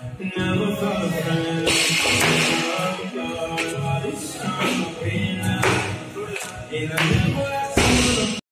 Never felt a that. Oh, this I've been. In a